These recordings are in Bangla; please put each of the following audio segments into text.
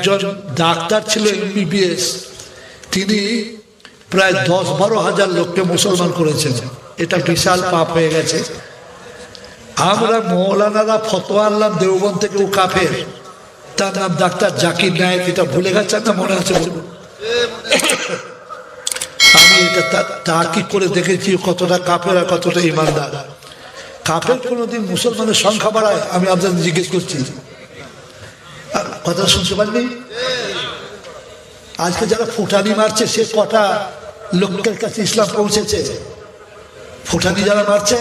একজন ডাক্তার ছিল এমবিবিএস তিনি প্রায় দশ বারো হাজার লোককে মুসলমান করেছেন। এটা বিশাল পাপ হয়ে গেছে। আমরা মৌলানারা ফতোয়া আনলাম দেওবন থেকে ও কাফের। তার নাম ডাক্তার জাকির নায়ক। এটা ভুলে গেছেন না? মনে আছে? আমি এটা তাকি করে দেখেছি কতটা কাপের আর কতটা ইমানদার। কাফের কোনোদিন মুসলমানের সংখ্যা বাড়ায়? আমি আপনাদের জিজ্ঞেস করছি। কথা শুনতে পারবি? আজকে যারা ফুটানি মারছে, সে কটা লোকের কাছে ইসলাম পৌঁছেছে? ফুটানি যারা মারছে,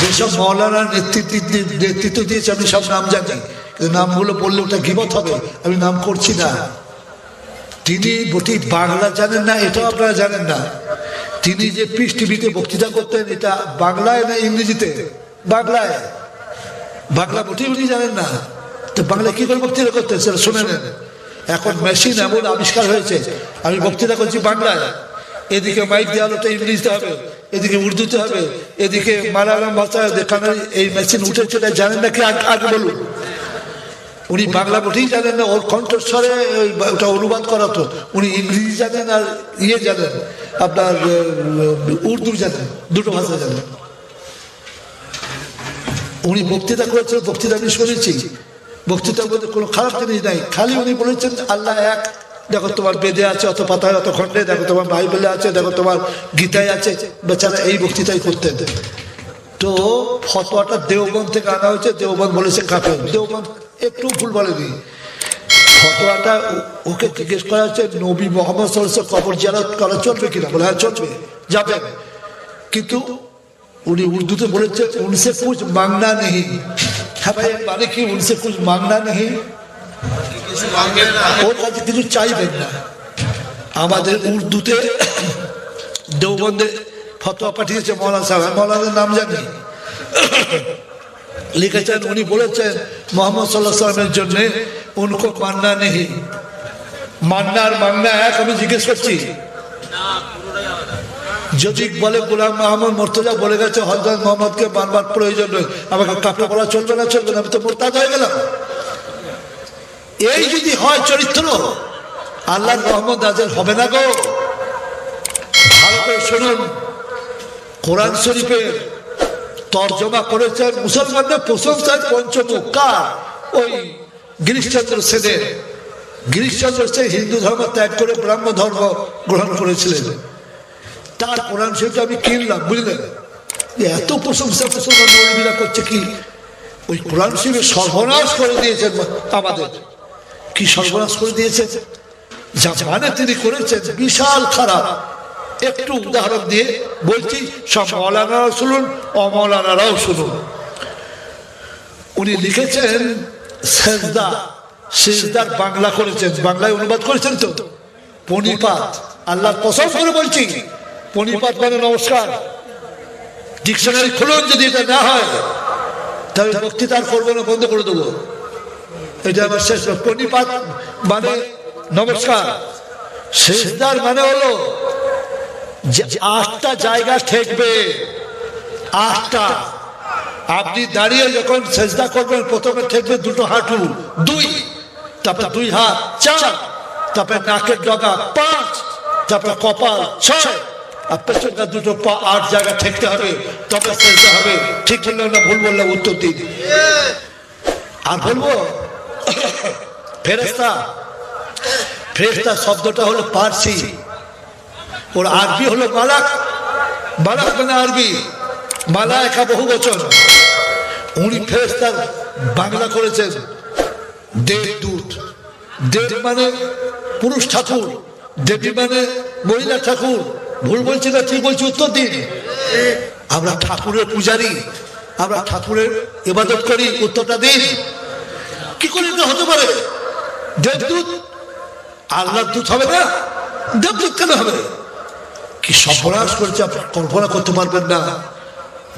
যেসব মৌলানা নেতৃত্ব নেতৃত্ব দিয়েছে, আমি সব নাম জানি। নামগুলো বললে ওটা গিবত হবে। আমি নাম করছি না। তিনি বটি বাংলা জানেন না, এটাও আপনারা জানেন না। তিনি যে পিস টিভিতে বক্তৃতা করতেন, এটা বাংলায় না ইংরেজিতে? বাংলায়। বাংলা বটি উনি জানেন না। তো বাংলা কি করে বক্তৃতা করতেন সেটা শুনে নেন। এখন মেশিন এমন আবিষ্কার হয়েছে। আমি বক্তৃতা করছি বাংলায়। এদিকে মাইক দেওয়াল ওটা ইংলিশতে হবে। এদিকে উর্দুতে হবে। এদিকে মালায়ালাম ভাষা দেখানো এই মেশিন উঠে চলে, জানেন না কি? আগে বলুন। উনি বাংলা বটেই জানেন না, ওর কণ্ঠস্বরে ওই ওটা অনুবাদ করাতো উনি ইংরেজি জানেন আর ইয়ে জানেন। আপনার উর্দু জানেন। দুটো ভাষা জানেন। উনি বক্তৃতা করেছিল, বক্তৃতা আমি শুনেছি। বক্তৃতার মধ্যে কোনো খারাপ জিনিস নাই। খালি উনি বলেছেন, আল্লাহ এক, দেখো তোমার বেদে আছে, অত পাতায় অত খণ্ডে, দেখো তোমার বাইবেলে আছে, দেখো তোমার গীতায় আছে। বেচারা এই বক্তৃতাই করতেন। তো ফতোয়াটা দেওবন থেকে আনা হয়েছে দেওবন বলেছে কাপে দেওবন একটু ভুল বলেনি। ফতোয়াটা ওকে জিজ্ঞেস করা হচ্ছে নবী মোহাম্মদ সরসে কবর জিয়ারত করা চলবে কিনা? বলে হ্যাঁ চলবে, যাবে। কিন্তু উনি উর্দুতে বলেছে, উনসে কুছ মাংনা নেই ভাই মানে কি উনসে কুছ মাংনা নেই। ওর কাছে কিছু চাইবেন না। আমাদের উর্দুতে দেওবন্দে ফতোয়া পাঠিয়েছে মৌলানা সাহেব। মৌলানার নাম জানি। লিখেছেন, উনি বলেছেন, মোহাম্মদ সাল্লাহ সাল্লামের জন্য উনকো মান্না নেই। মান্নার মান্না এক আমি জিজ্ঞেস করছি। যদি বলে গোলাম মোহাম্মদ মোর্তজা বলে গেছে হজরত মোহাম্মদকে বারবার প্রয়োজন আমাকে কাপড় বলা চলবে না চলবে না, আমি তো মোরতাদ হয়ে গেলাম। এই যদি হয় চরিত্র আল্লাহ মোহাম্মদ আজের হবে না গো। ভালো শুনুন, কোরআন শরীফের তর্জমা করেছেন মুসলমানদের প্রশংসায় পঞ্চমুখ কার ওই গিরিশচন্দ্র সেনের। গিরিশচন্দ্র সেন হিন্দু ধর্ম ত্যাগ করে ব্রাহ্ম ধর্ম গ্রহণ করেছিলেন। তার কোরআন শরীফটা আমি কিনলাম বুঝলেন এত প্রশংসা প্রশংসা করছে কি? ওই কোরআন শরীফের সর্বনাশ করে দিয়েছেন আমাদের। কি সর্বনাশ করে দিয়েছে যা মানে তিনি করেছেন, বিশাল খারাপ। একটু উদাহরণ দিয়ে বলছি, সব মৌলানারাও শুনুন, অমৌলানারাও শুনুন। উনি লিখেছেন, সেজদা, সেজদার বাংলা করেছেন। বাংলায় অনুবাদ করেছেন তো? পনিপাত আল্লাহ পছন্দ করে বলছি। পনিপাত মানে নমস্কার। ডিকশনারি খুলুন যদি এটা না হয়। তাহলে বক্তৃতা আর করব না, বন্ধ করে দেবো। এটা আমার শেষ পনিপাত মানে নমস্কার। সেজদার মানে হলো আটটা জায়গা ঠেকবে। আটটা। আপনি দাঁড়িয়ে যখন সেজদা করবেন, প্রথমে ঠেকবে দুটো হাঁটু, দুই। তারপরে দুই হাত, চার। তারপরে নাকের ডগা, পাঁচ। তারপরে কপাল, ছয়। আর পেছনটা দুটো পা আট জায়গা ঠেকতে হবে, তবে সেজদা হবে। ঠিক বললে না, ভুল বললে উত্তর দিন। আর বলব ফেরেস্তা ফেরেস্তা শব্দটা হলো পার্সি। ওর আরবি হলো মালাক। মালাক মানে আরবি। মালা একা বহু বচন। উনি ফেরেস্তার বাংলা করেছেন। দেবদূত দেব মানে পুরুষ ঠাকুর। দেবী মানে মহিলা ঠাকুর। ভুল বলছি না, ঠিক বলছি, উত্তর দিন। আমরা ঠাকুরের পূজারি, আমরা ঠাকুরের ইবাদত করি, উত্তরটা দিন। কি করে এটা হতে পারে? দেবদূত, আল্লাহর দূত হবে না? দেবদূত কেন হবে? কি সর্বনাশ করেছে কল্পনা করতে পারবেন না।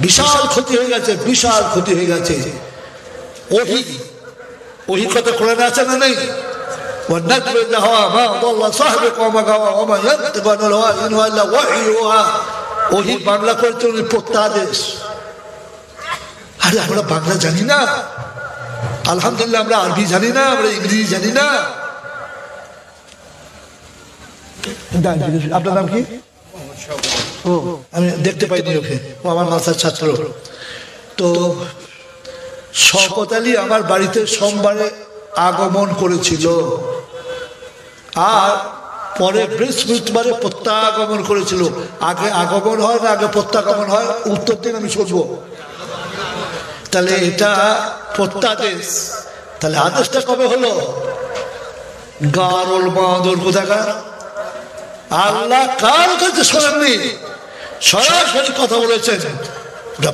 বিশাল ক্ষতি হয়ে গেছে, বিশাল ক্ষতি হয়ে গেছে। ওহি ওহি কথা কোরআনে আছে না নেই? والنجم إن هوى ما ضل صاحبك وما غوى وما ينطق عن الهوى إن الا وحيها. وحي ওহি বাংলা করেছে উনি প্রত্যাদেশ আরে আমরা বাংলা জানি না আলহামদুলিল্লাহ আমরা আরবি জানি না আমরা ইংরেজি জানি না আপনার নাম কি? আমি দেখতে পাইনি ওকে। ও আমার মাথার ছাত্র। তো শকত আমার বাড়িতে সোমবারে আগমন করেছিল। আর পরে বৃহস্পতিবারে প্রত্যাগমন করেছিল। আগে আগমন হয় না, আগে প্রত্যাগমন হয়, উত্তর দিন আমি শুনব তাহলে এটা প্রত্যাদেশ। তাহলে আদেশটা কবে হলো? গারল বাঁদর কোথাকার? আল্লাহ কার কাছে শোনেননি সরাসরি কথা বলেছেন।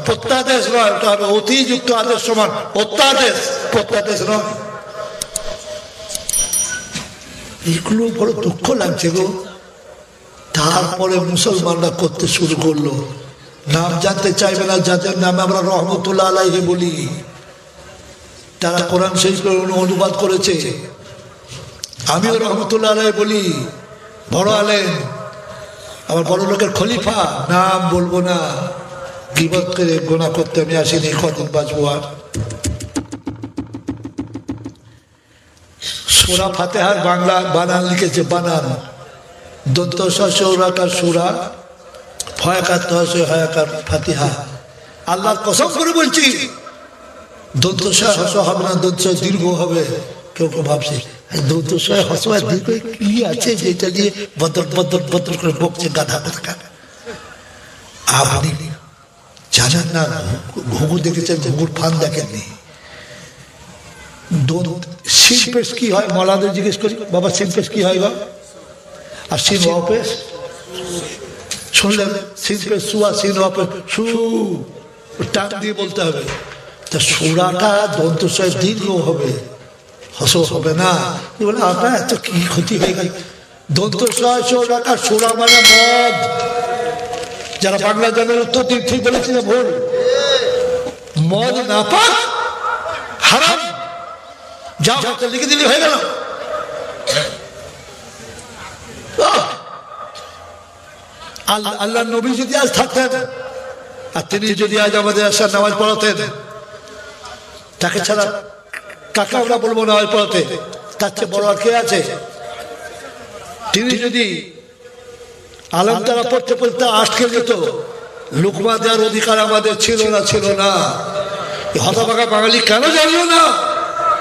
প্রত্যাদেশ নয় ওটা অতিযুক্ত আদেশ সমান। অত্যাদেশ প্রত্যাদেশ নয়। এগুলো বড় দুঃখ লাগছে গো। তারপরে মুসলমানরা করতে শুরু করল। নাম জানতে চাইবে না, যাদের নামে আমরা রহমতুল্লাহ আলাইহে বলি। তারা কোরআন শরীফের অনুবাদ করেছে। আমিও রহমতুল্লাহ আলাই বলি। বড় আলেন আমার বড় লোকের খলিফা। নাম বলব না। গিবত করে গোনা করতে আমি আসিনি, কদিন বাঁচবো আর। সোরা ফাতেহার বাংলা বানান লিখেছে বানান। দন্ত সৌরাকার সুরা ভয়াকার তহসে হয়াকার ফাতিহা। আল্লাহর কসম করে বলছি। দন্ত হস হবে না দন্ত দীর্ঘ হবে। কেউ কেউ ভাবছে দন্ত হসবার দীর্ঘ কি আছে যেটা দিয়ে বদর বদর বদর করে বকছে গাধা কথা আপনি জানেন না ঘুঘু দেখেছেন ঘুঘুর ফান দেখেননি? শিল্পেশ কি হয়? মলাদের জিজ্ঞেস করি, বাবা শিল্পেশ কি হয় বা আর সিন অপেশ শুনলেন শিল্পের সুয়া সিন অপেশ সু। টান দিয়ে বলতে হবে। তা সুরাটা দন্ত দীর্ঘ হবে। হস হবে না। বলে, আপনার এত কি ক্ষতি হয়ে গেল? দন্ত সোরাটা, সুরা মানে মদ। যারা বাংলা জানার উত্তর ঠিক বলেছি না ভুল। মদ না পাক, হারাম যা হাতে লিখে দিলে, হয়ে গেল। আল্লাহ নবী যদি আজ থাকতেন, আর তিনি যদি আজ আমাদের আসার নামাজ পড়াতেন, তাকে ছাড়া কাকে আমরা বলব নামাজ পড়াতে? তার চেয়ে বড় আর কে আছে? তিনি যদি আলম তারা পড়তে পড়তে আটকে যেত লুকমা দেওয়ার অধিকার আমাদের ছিল না ছিল না। হতভাগা বাঙালি কেন জানলো না?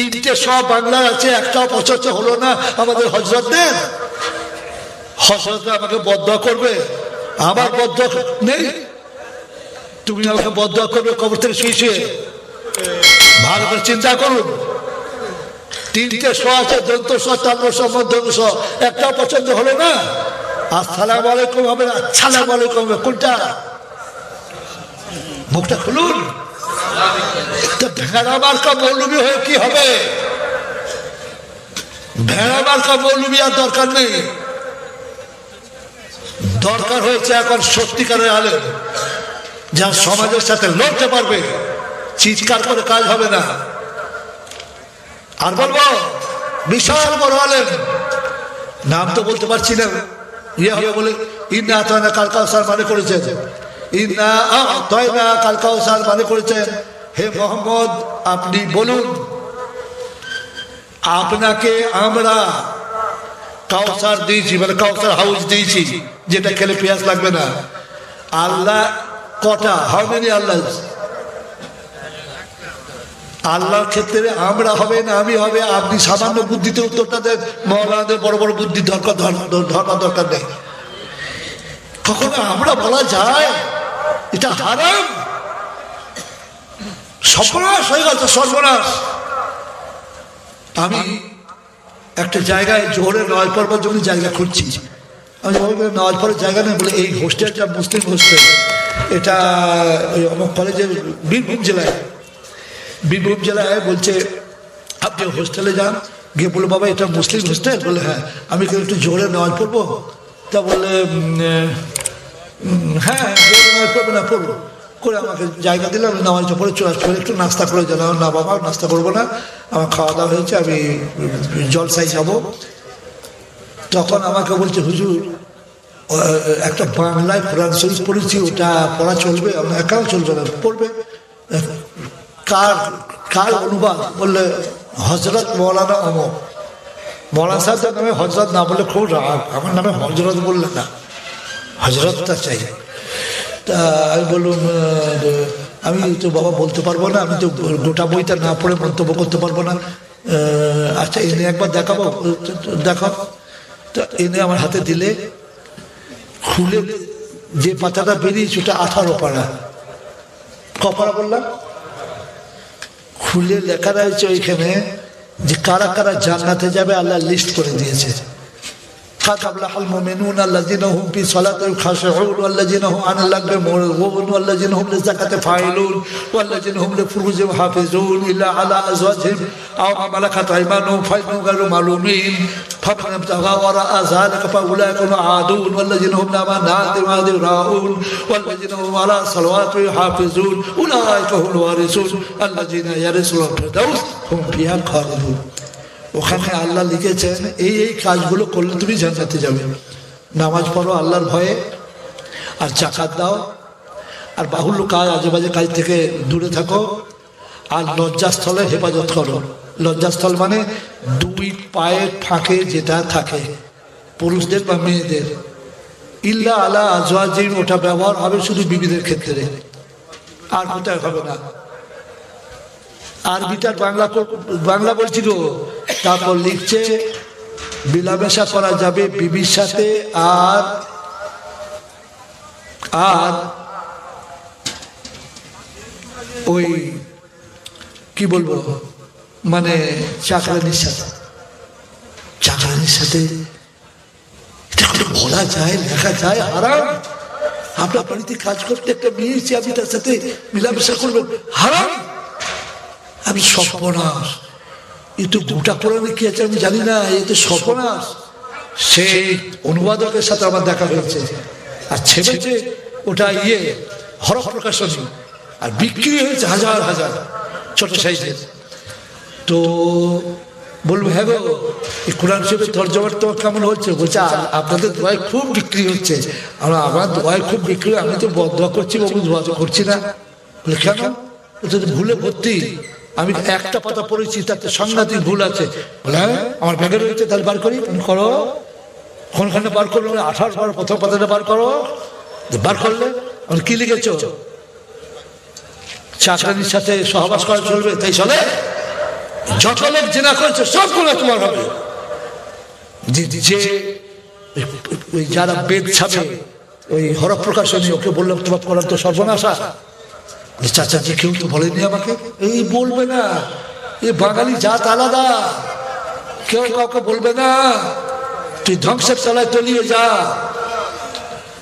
তিনটে সব বাংলার আছে একটা পছন্দ হলো না আমাদের হজরতদের। হজরত আমাকে বদ্ধ করবে। আমার বদ্ধ নেই। তুমি আমাকে বদ্ধ করবে কবর থেকে শুয়ে শুয়ে ভালো করে চিন্তা করুন। তিনটে স আছে, দন্ত স চান্দ্র স একটা পছন্দ হলো না। আসসালাম আলাইকুম হবে না। সালাম আলাইকুম কোনটা? মুখটা খুলুন। ভেড়া হয়ে কি হবে? ভেড়া আর দরকার নেই। দরকার হয়েছে এখন সত্যিকারের আলেম, যা সমাজের সাথে লড়তে পারবে, চিৎকার করে কাজ হবে না। আর বলব, বিশাল বড় আলেম, নাম তো বলতে পারছি না। ইয়ে হবে বলে, ইন্না আতয়না কাল কাউসার মানে করেছেন মানে করেছেন হে মোহাম্মদ আপনি বলুন আপনাকে আমরা কাউসার দিয়েছি মানে কাউসার হাউস দিয়েছি যেটা খেলে পেঁয়াজ লাগবে না আল্লাহ কটা হাউ মেনি আল্লাহ আল্লাহর ক্ষেত্রে আমরা হবে না আমি হবে আপনি সামান্য বুদ্ধিতে উত্তরটা দেন মৌলানাদের বড় বড় বুদ্ধি দরকার ধর্ম দরকার নেই কখনো আমরা বলা যায় এটা হারাম? সর্বনাশ হয়ে গেছে সর্বনাশ। আমি একটা জায়গায় জোহরে নয় পড়বার জন্য জায়গা খুঁজছি। আমি নয় পড়ার জায়গা নেই বলে এই হোস্টেলটা মুসলিম হোস্টেল। এটা ওই আমার কলেজের বীরভূম জেলায়। বীরভূম জেলায় বলছে আপনি হোস্টেলে যান। গিয়ে বলে বাবা এটা মুসলিম হোস্টেল? বলে হ্যাঁ। আমি একটু জোরে নামাজ পড়ব তা বললে উম, হ্যাঁ বলব না করব করে আমাকে জায়গা দিলাম আমি নামাজটা পড়ে চলে আসতে একটু নাস্তা করে দিলাম না বাবা নাস্তা করব না। আমার খাওয়া দাওয়া হয়েছে আমি উম, জলসাই যাব। তখন আমাকে বলছে হুজুর একটা বাংলায় কোরআন শরীফ পড়েছি ওটা পড়া চলবে আমার একাও চলবে না পড়বে। কার কার অনুবাদ? বললে হজরত মৌলানা অমর। মৌলানা সাহেবের নামে হজরত না বললে খুব রাগ। আমার নামে হজরত বললে না। হজরতটা চাই। তা আমি বললাম আমি তো বাবা বলতে পারব না, আমি তো গোটা বইটা না পড়ে মন্তব্য করতে পারব না। আচ্ছা এনে একবার দেখাবো, দেখাও। তা এনে আমার হাতে দিলে, খুলে যে পাতাটা বেরিয়েছে ওটা আঠারো পাড়া কপাড়া বললাম। খুলে লেখা রয়েছে ওইখানে যে কারা কারা জান্নাতে যাবে আল্লাহ লিস্ট করে দিয়েছে। قد أفلح المؤمنون الذين هم في صلاتهم خاشعون والذين هم عن اللغو معرضون والذين هم للزكاة فاعلون والذين هم لفروجهم حافظون إلا على أزواجهم. أو ما ملكت أيمانهم فإنهم غير معلومين. فمن ابتغى وراء ذلك فأولئك هم عادون والذين هم لأماناتهم وعهدهم راعون والذين هم على صلواتهم يحافظون. أولئك هم الوارثون. الذين يرثون الفردوس هم فيها خالدون ওখানে আল্লাহ লিখেছেন, এই এই কাজগুলো করলে তুমি জান্নাতে যাবে। নামাজ পড়ো আল্লাহর ভয়ে, আর জাকাত দাও। আর বাহুল্য কাজ আজেবাজে কাজ থেকে দূরে থাকো। আর লজ্জাস্থলে হেফাজত করো। লজ্জাস্থল মানে দুই পায়ের ফাঁকে যেটা থাকে, পুরুষদের বা মেয়েদের। ইল্লা আলা আজওয়াজিম ওটা ব্যবহার হবে শুধু বিবিদের ক্ষেত্রে। আর কোথায় হবে না। আরবিটার বাংলা বাংলা বলছিল তারপর লিখছে, বিলামেশা করা যাবে বিবির সাথে আর আর ওই কি বলব? মানে চাকরানির সাথে। চাকরানির সাথে বলা যায়, লেখা যায়, হারাম। আপনার বাড়িতে কাজ করতে একটা মেয়ে আপনি তার সাথে মিলামেশা করবেন, হারাম। আমি সর্বনাশ। এ তো গোটা কোরআনে কি আছে আমি জানি না এ তো সর্বনাশ। সেই অনুবাদকের সাথে আমার দেখা হয়েছে। আর ছেপেছে ওটা ইয়ে হরফ প্রকাশনী। আর বিক্রি হয়েছে হাজার হাজার ছোট সাইজের। তো বলব হ্যাঁ গো এই কোরআন শরীফের তর্জমার তো কেমন হচ্ছে বলছে আপনাদের দোয়ায় খুব বিক্রি হচ্ছে। আমরা আমার দোয়ায় খুব বিক্রি আমি তো দোয়া করছি বাবু করছি না। বলে কেন? বলছে, "তো ভুলে ভর্তি। আমি একটা পাতা পড়েছি তাতে সাংঘাতিক ভুল আছে। "হ্যাঁ, আমার ব্যাগে রয়েছে তাহলে বার করি। করো। কোনখানে বার করল আঠাশ বার প্রথম পাতাটা বার করো। বার করলে? কি লিখেছো? চাকরানির সাথে সহবাস করা চলবে তাই চলে? যত লোক জেনা করেছে সবগুলো তোমার হবে। যে যারা বেদ ছাপে ওই হর প্রকাশনী ওকে বললাম তোমার করার তো সর্বনাশা। যে কেউ তো বলেনি আমাকে? এই বলবে না। এই বাঙালি জাত আলাদা। কেউ কাউকে বলবে না। তুই ধ্বংসের তলায় তলিয়ে যা।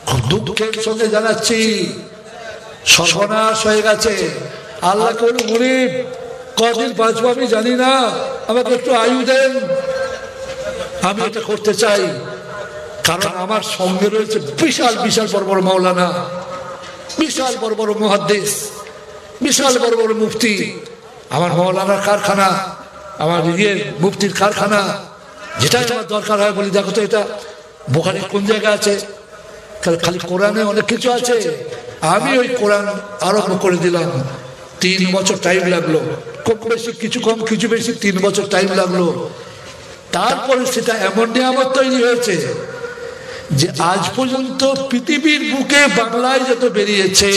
খুব দুঃখের সঙ্গে জানাচ্ছি। সর্বনাশ হয়ে গেছে। আল্লাহ কোন গরিব কদিন বাঁচবো আমি জানি না। আমাকে একটু আয়ু দেন। আমি এটা করতে চাই। কারণ আমার সঙ্গে রয়েছে বিশাল বিশাল বড় বড় মাওলানা। বিশাল, বড় বড় মহাদ্দেশ। বিশাল বড় বড় মুফতি। আমার মাওলানার কারখানা, আমার ইয়ে মুফতির কারখানা। যেটাই আমার দরকার হয় বলি, দেখো তো এটা বোখারি কোন জায়গা আছে? খালি কোরআনে অনেক কিছু আছে। আমি ওই কোরআন আরম্ভ করে দিলাম। তিন বছর টাইম লাগল। খুব বেশি, কিছু কম, কিছু বেশি, তিন বছর টাইম লাগল। তারপরে সেটা এমন নিয়ামত তৈরি হয়েছে যে আজ পর্যন্ত পৃথিবীর বুকে বাংলায় যত বেরিয়েছে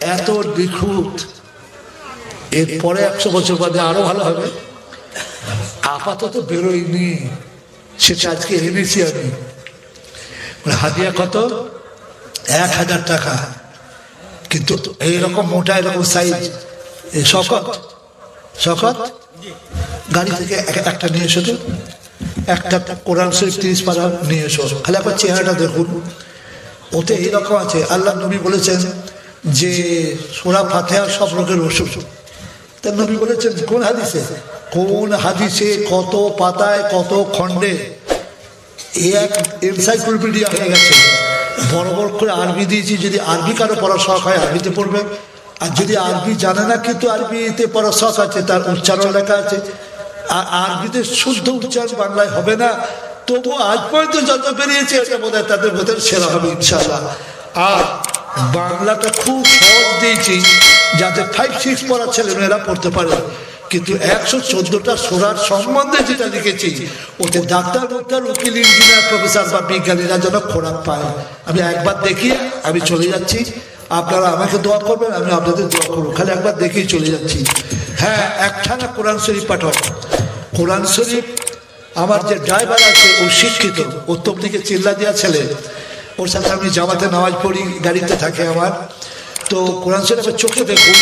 এত নিখুঁত। এরপরে একশো বছর বাদে আরও ভালো হবে। আপাতত বেরোয়নি। সেটা আজকে এনেছি আমি। হাদিয়া কত? এক হাজার টাকা। কিন্তু এইরকম মোটা, এরকম সাইজ শকত? শকত? গাড়ি থেকে এক- একটা নিয়ে এসো একটা কোরআন শরীফ তিরিশ পারা নিয়ে এসো। খালি একবার চেহারাটা দেখুন। ওতে এইরকম আছে। আল্লাহ নবী বলেছেন যে সোরা ফাতেহা সব রোগের ওষুধ নবী বলেছেন, কোন হাদিসে? কোন হাদিসে কত পাতায় কত খণ্ডে এক এনসাইক্লোপিডিয়া হয়ে গেছে। বড় বড় করে আরবি দিয়েছি, যদি আরবি কারও পড়ার শখ হয়, আরবিতে পড়বে। আর যদি আরবি জানে না কিন্তু আরবিতে পড়ার শখ আছে, তার উচ্চারণ লেখা আছে। আর আরবিতে শুদ্ধ উচ্চারণ বাংলায় হবে না, তবু আজ পর্যন্ত যত বেরিয়েছে, এটা বোধ হয় তাদের ভেতরে সেরা হবে ইনশাল্লাহ আর বাংলাটা খুব সহজ দিয়েছি, যাতে ফাইভ সিক্স পড়ার ছেলেমেয়েরা পড়তে পারে। কিন্তু একশো চোদ্দটা সোরার সম্বন্ধে যেটা লিখেছি, ওতে ডাক্তার ডাক্তার উকিল ইঞ্জিনিয়ার প্রফেসর বা বিজ্ঞানীরা যেন খোরাক পায়। আমি একবার দেখি, আমি চলে যাচ্ছি। আপনারা আমাকে দোয়া করবেন, আমি আপনাদের দোয়া করব। খালি একবার দেখেই চলে যাচ্ছি। হ্যাঁ একখানা কোরআন শরীফ পাঠক কোরআন শরীফ, আমার যে ড্রাইভার আছে, ও শিক্ষিত, উত্তম দিকে চিল্লা দেওয়া ছেলে। ওর সাথে আমি জামাতে নামাজ পড়ি, গাড়িতে থাকে আমার। তো কোরআন শরীফের চোখে দেখুন,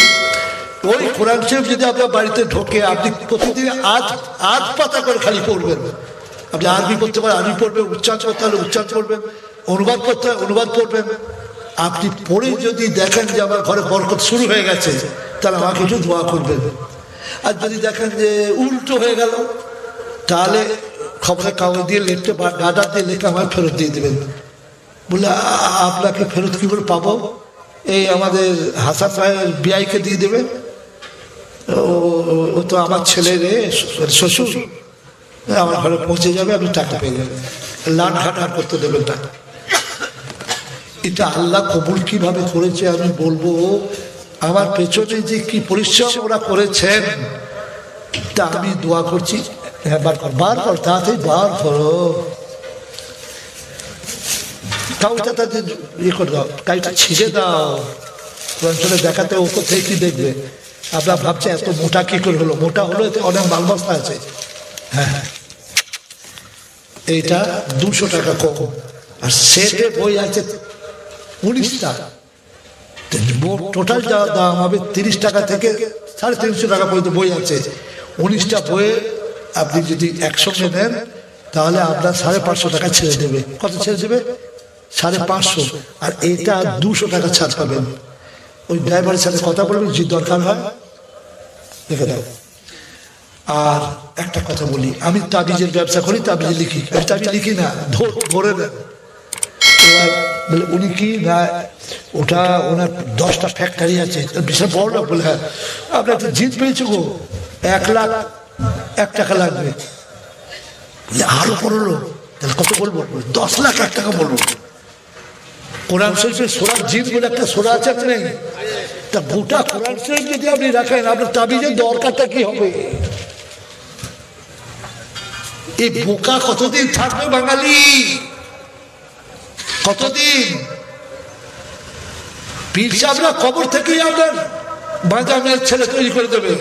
ওই কোরআন শরীফ যদি আপনার বাড়িতে ঢোকে, আপনি প্রতিদিন আজ আজ পাতা করে খালি পড়বেন। আপনি আরবি পড়তে পারেন আরবি পড়বেন, উচ্চারণ করতে হলে উচ্চারণ করবেন, অনুবাদ করতে হয় অনুবাদ করবেন আপনি পড়ে যদি দেখেন যে আমার ঘরে বরকত শুরু হয়ে গেছে, তাহলে আমাকে একটু দোয়া করবেন। আর যদি দেখেন যে উল্টো হয়ে গেল, তাহলে খবরের কাগজ দিয়ে লিখতে বা গাডার দিয়ে লিখে আমার ফেরত দিয়ে দেবেন। বলে আপনাকে ফেরত কি করে পাবো? এই আমাদের হাসান ভাইয়ের বিআইকে দিয়ে দেবে। ও- তো আমার ছেলের এ, শ্বশুর। আমার ঘরে পৌঁছে যাবে আপনি টাকা পেয়ে যাবেন। লাট আর করতে দেবেন টাকা। এটা আল্লাহ কবুল কীভাবে করেছে আমি বলব আমার পেছনে যে কি পরিশ্রম ওরা করেছেন তা আমি দোয়া করছি। হ্যাঁ বার কর বার কর তাড়াতাড়ি বার করো। কাউটা তাদের ইয়ে করে দাও কাউটা ছিঁড়ে দাও। অঞ্চলে দেখাতে ও কোথায় কি দেখবে? আপনার ভাবছে এত মোটা কি করে হলো? মোটা হলো এতে অনেক মাল বস্তা আছে। হ্যাঁ হ্যাঁ। এইটা দুশো টাকা কম আর সেটে বই আছে উনিশটা। টোটাল যা দাম হবে তিরিশ টাকা থেকে সাড়ে তিনশো টাকা পর্যন্ত বই আছে। উনিশটা বইয়ে আপনি যদি একসঙ্গে নেন তাহলে আপনার সাড়ে পাঁচশো টাকা ছেড়ে দেবে। কত ছেড়ে দেবে? সাড়ে পাঁচশো। আর এটা দুশো টাকা ছাড় পাবেন। ওই ড্রাইভারের সাথে কথা বলবেন যদি দরকার হয়। দেখে দাও। আর একটা কথা বলি আমি তাবিজের ব্যবসা করি তাবিজ লিখি। আমি তাবিজ লিখি না ধর- দেন। এবার বলে উনি কি? না ওটা ওনার দশটা ফ্যাক্টরি আছে বিশাল বড় লোক বলে হ্যাঁ। আপনার তো জিত পেয়েছ গো। এক লাখ এক টাকা লাগবে। আরও পড়ল তাহলে কত বলব? দশ লাখ এক টাকা বলব। কোরআন শরীফের সোরার জিত বলে একটা সোরা আছে আপনি? তা গোটা কোরআন শরীফ যদি আপনি রাখেন, আপনার তাবিজের দরকারটা কি হবে? এই বোকা কতদিন থাকবে বাঙালি? কতদিন? পীর সাহেবরা কবর থেকেই আপনার বাঁচা মেয়ের ছেলে তৈরি করে দেবে।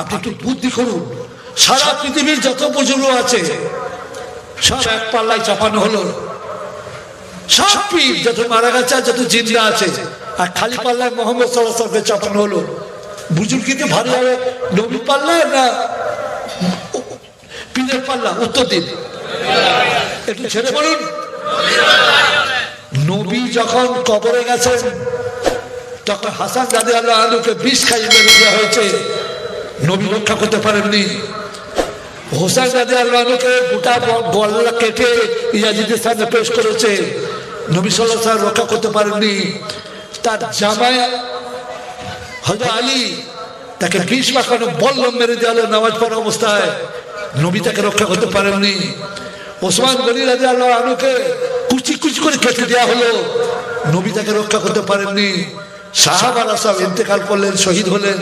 আপনি একটু বুদ্ধি করুন। সারা পৃথিবীর যত বুজুর্গ আছে, সব এক পাল্লায় চাপানো হলো। সব পীর যত মারা গেছে যত জিন্দা আছে। আর খালি পাল্লায় মোহাম্মদ সাল্লাহকে চাপানো হলো। বুজুর্গ কিন্তু ভারী হবে? নবী পাল্লায় না পীরের পাল্লা? উত্তর দিন। একটু ছেড়ে বলুন। নবী যখন কবরে গেছেন তখন হাসান দাদি আল্লাহ আলুকে বিষ খাইয়ে মেরে দেওয়া হয়েছে। নবী রক্ষা করতে পারেননি। হোসেন রাজি আল্লাহকে গোটা গলা কেটে ইয়াজিদের সামনে পেশ করেছে। নবী সাল্লাহ রক্ষা করতে পারেননি। তার জামাই হজরত আলী তাকে বিষ মাখানো বল্লম মেরে দেওয়া হলো নামাজ পড়া অবস্থায়। নবী তাকে রক্ষা করতে পারেননি। ওসমান গনি রাজি আল্লাহ আনুকে কুচি কুচি করে কেটে দেওয়া হলো। নবী তাকে রক্ষা করতে পারেননি। সাহাবারা সব ইন্তেকাল করলেন, শহীদ হলেন,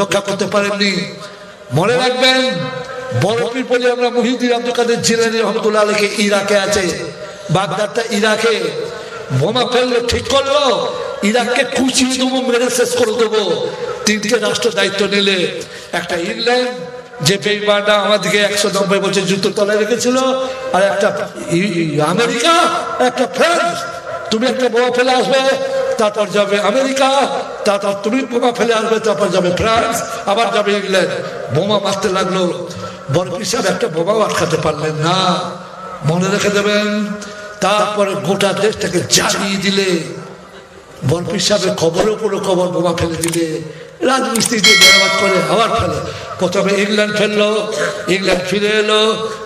রক্ষা করতে পারেননি। মনে রাখবেন, বড় পীর বলে আমরা মুহিউদ্দিন আব্দুল কাদের জিলানি রহমতুল্লাহ আলীকে ইরাকে আছে। বাগদাদটা ইরাকে বোমা ফেলল ঠিক করল, ইরাককে কুচিয়ে দেবো মেরে শেষ করে দেবো। তিনটে রাষ্ট্র দায়িত্ব নিলে, একটা ইংল্যান্ড, যে বেইমানটা আমাদেরকে একশো নব্বই বছর যুদ্ধ তলায় রেখেছিল, আর একটা আমেরিকা, একটা ফ্রান্স। তুমি একটা বোমা ফেলে আসবে, তারপর যাবে আমেরিকা, তারপর তুমি বোমা ফেলে আসবে, তারপর যাবে ফ্রান্স, আবার যাবে ইংল্যান্ড। বোমা মারতে লাগল। বরফি সাহেব একটা বোমাও আটকাতে পারলেন না। মনে রেখে দেবেন তারপরে গোটা দেশটাকে জ্বালিয়ে দিলে বরফি সাহেবের খবরের উপরে খবর বোমা ফেলে দিলে, রাজমিস্ত্রি দিয়ে মেরামত করে আবার ফেলে। প্রথমে ইংল্যান্ড ফেলল, ইংল্যান্ড ফিরে এলো,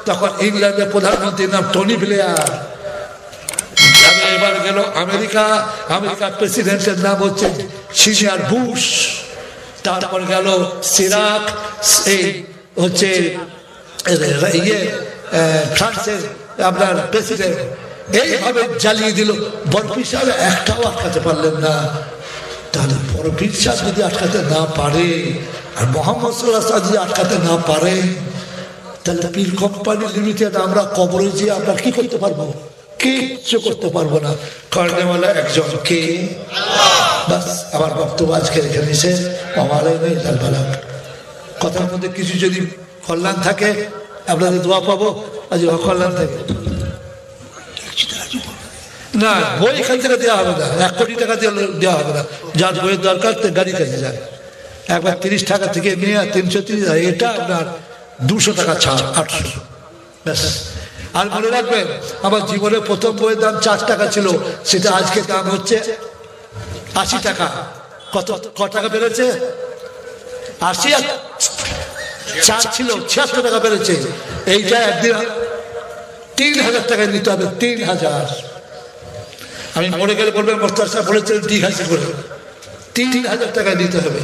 তখন ইংল্যান্ডের প্রধানমন্ত্রীর নাম টনি প্লেয়ার এবার গেল আমেরিকা আমেরিকার প্রেসিডেন্টের নাম হচ্ছে বুশ। তারপর গেল সিরাক হচ্ছে ইয়ে ফ্রান্সের আপনার প্রেসিডেন্ট। এইভাবে জ্বালিয়ে দিল। বরফি সাহেব একটাও আটকাতে পারলেন না। তাহলে বরফির সাহেব যদি আটকাতে না পারে আর মোহাম্মদ সাল্লাহ যদি আটকাতে না পারে, তাহলে পীর কোম্পানি লিমিটেড, আমরা কবরে যেয়ে আমরা কি করতে পারব? কিচ্ছু করতে পারব না। কর্নেওয়ালা একজন কে? বাস, আমার বক্তব্য আজকে এখানে এসে আমার কথার মধ্যে কিছু যদি কল্যাণ থাকে, আপনাদের দোয়া পাবো। আজ অকল্যাণ থাকে। না। বই এখান থেকে দেওয়া হবে না। এক কোটি টাকা দিয়ে দেওয়া হবে না। যার বইয়ের দরকার গাড়ি কাছে যায়। একবার তিরিশ টাকা থেকে নিয়ে তিনশো তিরিশ এটা আপনার দুশো টাকা ছাড় আটশো। ব্যাস। আর মনে রাখবেন আমার জীবনে প্রথম বইয়ের দাম চার টাকা ছিল। সেটা আজকে দাম হচ্ছে আশি টাকা। কত ক টাকা বেড়েছে? আশি চার ছিল ছিয়াত্তর টাকা বেড়েছে। এইটা একদিন তিন হাজার টাকায় নিতে হবে, তিন হাজার। আমি মরে গেলে বলবেন মোস্তার সাহেব বলেছিলেন, তিন হাজার করে। তিন হাজার টাকা দিতে হবে।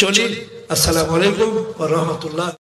চলি আসসালামু আলাইকুম রহমতুল্লাহ।